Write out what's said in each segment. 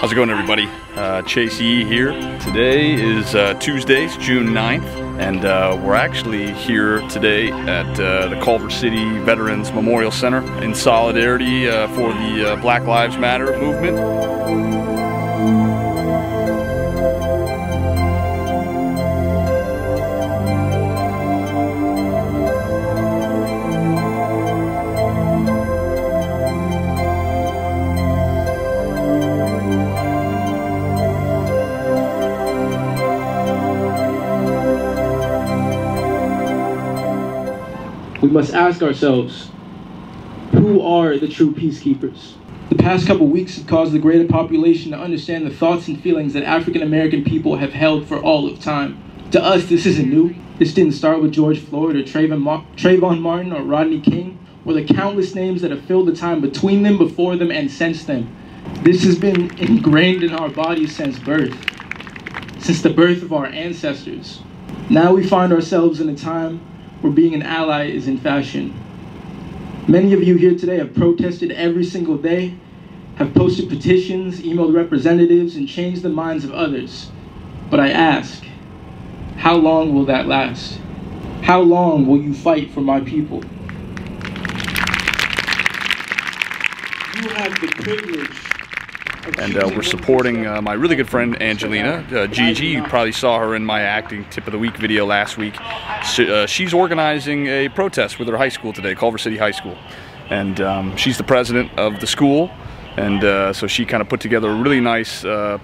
How's it going, everybody? Uh, Chase E here. Today is uh, Tuesday, it's June 9th, and uh, we're actually here today at uh, the Culver City Veterans Memorial Center in solidarity uh, for the uh, Black Lives Matter movement. We must ask ourselves who are the true peacekeepers? The past couple weeks have caused the greater population to understand the thoughts and feelings that African American people have held for all of time. To us, this isn't new. This didn't start with George Floyd or Trayvon, Mar- Trayvon Martin or Rodney King, or the countless names that have filled the time between them, before them, and since them. This has been ingrained in our bodies since birth, since the birth of our ancestors. Now we find ourselves in a time where being an ally is in fashion. Many of you here today have protested every single day, have posted petitions, emailed representatives, and changed the minds of others. But I ask, how long will that last? How long will you fight for my people? You have the privilege and uh, we're supporting uh, my really good friend Angelina uh, Gigi. You probably saw her in my acting tip of the week video last week. Uh, she's organizing a protest with her high school today, Culver City High School, and um, she's the president of the school, and uh, so she kind of put together a really nice uh,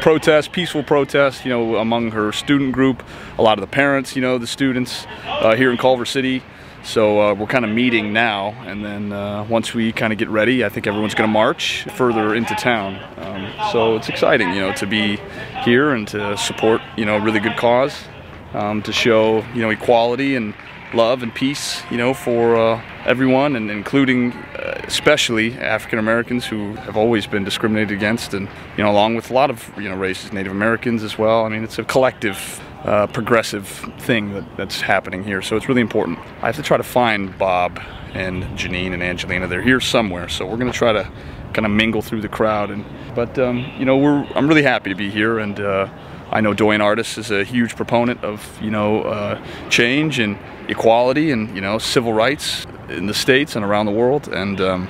protest, peaceful protest, you know, among her student group, a lot of the parents, you know, the students here in Culver City. So uh, we're kind of meeting now, and then uh, once we kind of get ready, I think everyone's going to march further into town. Um, so it's exciting, you know, to be here and to support, you know, a really good cause, um, to show, you know, equality and love and peace, you know, for uh, everyone, and including uh, especially African Americans who have always been discriminated against, and you know, along with a lot of you know races, Native Americans as well. I mean, it's a collective uh, progressive thing that, that's happening here. So it's really important. I have to try to find Bob and Janine and Angelina. They're here somewhere, so we're going to try to kind of mingle through the crowd. And but um, you know, we're I'm really happy to be here, and uh, I know Doyen Artists is a huge proponent of you know uh, change and equality and you know civil rights in the states and around the world, and um,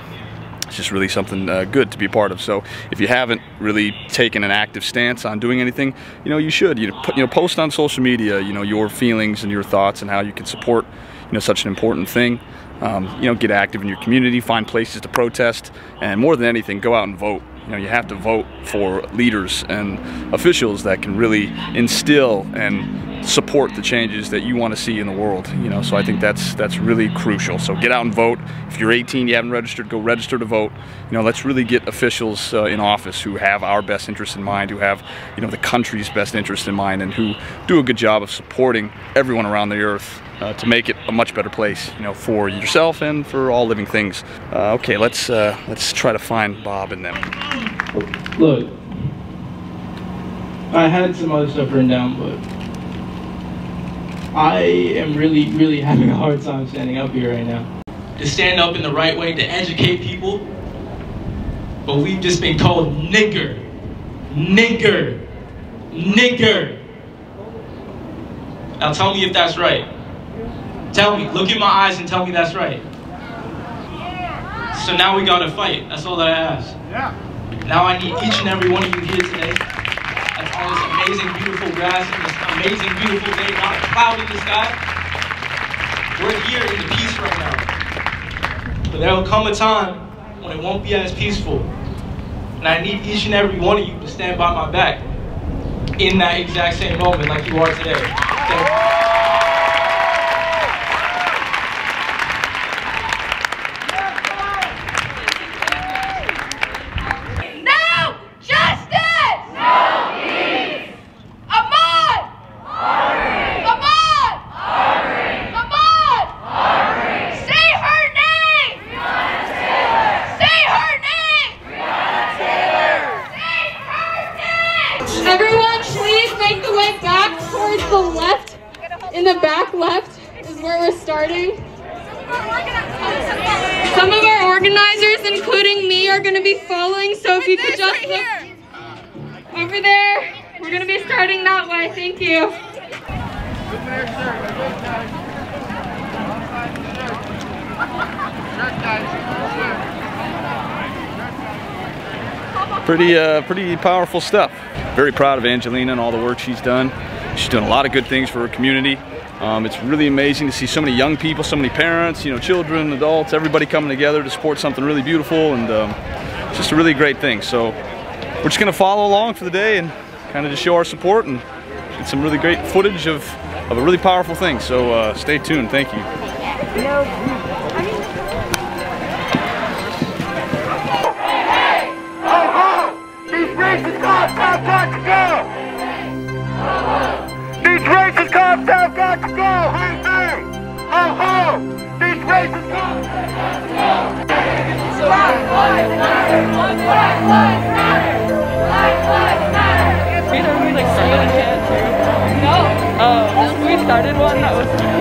it's just really something uh, good to be a part of. So if you haven't really taken an active stance on doing anything, you know, you should. You know, put, you know, post on social media, you know, your feelings and your thoughts and how you can support, you know, such an important thing. Um, you know, get active in your community, find places to protest, and more than anything, go out and vote. You know, you have to vote for leaders and officials that can really instill and support the changes that you want to see in the world. You know, so I think that's that's really crucial. So get out and vote. If you're 18, you haven't registered, go register to vote. You know, let's really get officials uh, in office who have our best interest in mind, who have you know the country's best interest in mind, and who do a good job of supporting everyone around the earth uh, to make it a much better place, you know, for yourself and for all living things. Uh, okay, let's uh, let's try to find Bob and them. Look, I had some other stuff written down, but I am really, really having a hard time standing up here right now. To stand up in the right way, to educate people, but we've just been called nigger, nigger, nigger. Now tell me if that's right. Tell me, look in my eyes and tell me that's right. So now we gotta fight. That's all that I ask. Yeah. Now I need each and every one of you here today. That's on this amazing, beautiful grass and this amazing, beautiful day, not a cloud in the sky. We're here in the peace right now. But there will come a time when it won't be as peaceful. And I need each and every one of you to stand by my back in that exact same moment like you are today. Thank you. Pretty, uh, pretty powerful stuff. Very proud of Angelina and all the work she's done. She's doing a lot of good things for her community. Um, it's really amazing to see so many young people, so many parents, you know, children, adults, everybody coming together to support something really beautiful and um, it's just a really great thing. So we're just gonna follow along for the day and kind of just show our support and some really great footage of, of a really powerful thing. So uh, stay tuned, thank you. These to go! These started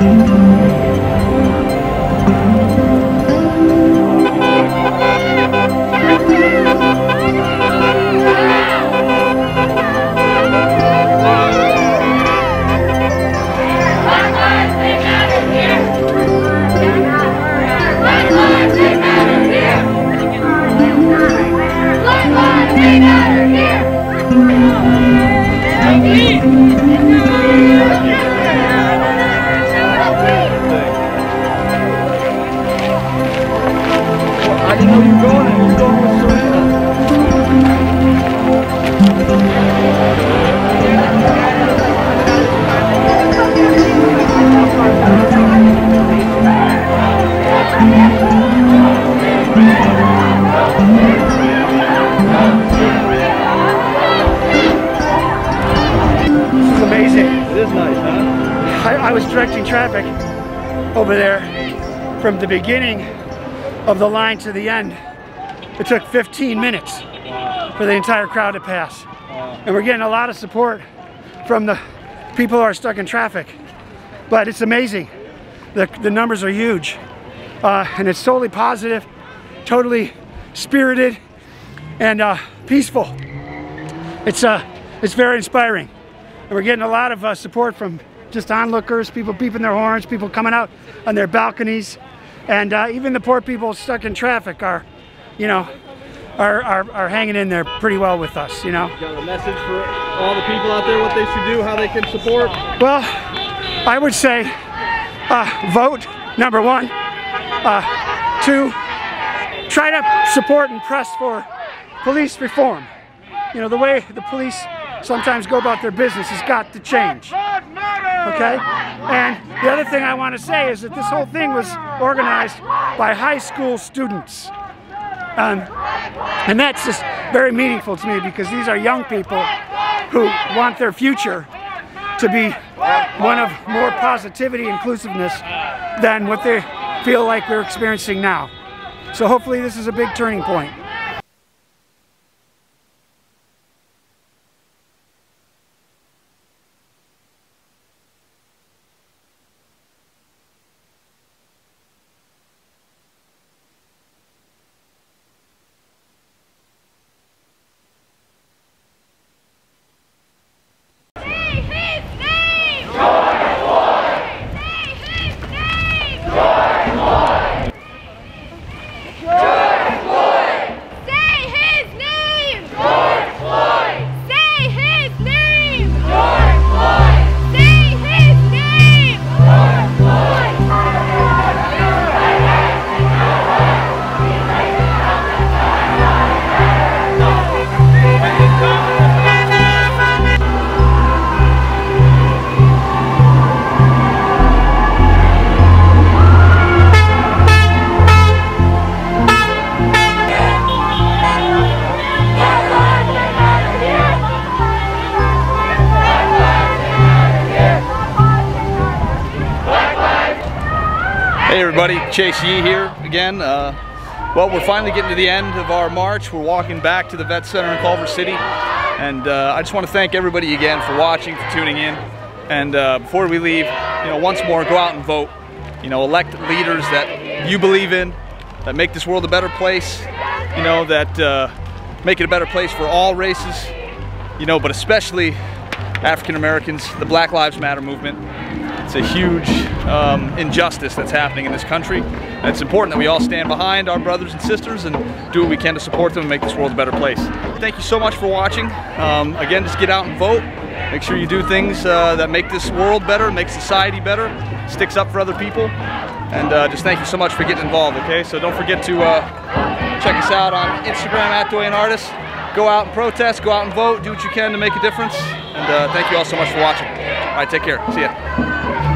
Black over there from the beginning of the line to the end. It took 15 minutes for the entire crowd to pass. And we're getting a lot of support from the people who are stuck in traffic. But it's amazing. The, the numbers are huge. Uh, and it's totally positive, totally spirited, and uh, peaceful. It's, uh, it's very inspiring. And we're getting a lot of uh, support from just onlookers, people beeping their horns, people coming out on their balconies. And uh, even the poor people stuck in traffic are, you know, are, are, are hanging in there pretty well with us, you know. Got a message for all the people out there, what they should do, how they can support? Well, I would say uh, vote, number one. Uh, two, try to support and press for police reform. You know, the way the police sometimes go about their business has got to change. Okay? And the other thing I want to say is that this whole thing was organized by high school students. Um, and that's just very meaningful to me because these are young people who want their future to be one of more positivity, inclusiveness than what they feel like we're experiencing now. So hopefully this is a big turning point. Hey everybody, Chase Yee here again. Uh, well, we're finally getting to the end of our march. We're walking back to the Vet Center in Culver City. And uh, I just want to thank everybody again for watching, for tuning in. And uh, before we leave, you know, once more, go out and vote. You know, elect leaders that you believe in, that make this world a better place. You know, that uh, make it a better place for all races. You know, but especially African Americans, the Black Lives Matter movement. It's a huge um, injustice that's happening in this country. And it's important that we all stand behind our brothers and sisters and do what we can to support them and make this world a better place. Thank you so much for watching. Um, again, just get out and vote. Make sure you do things uh, that make this world better, make society better, sticks up for other people. And uh, just thank you so much for getting involved, okay? So don't forget to uh, check us out on Instagram at Doyen Artist. Go out and protest, go out and vote, do what you can to make a difference. And uh, thank you all so much for watching. All right, take care. See ya.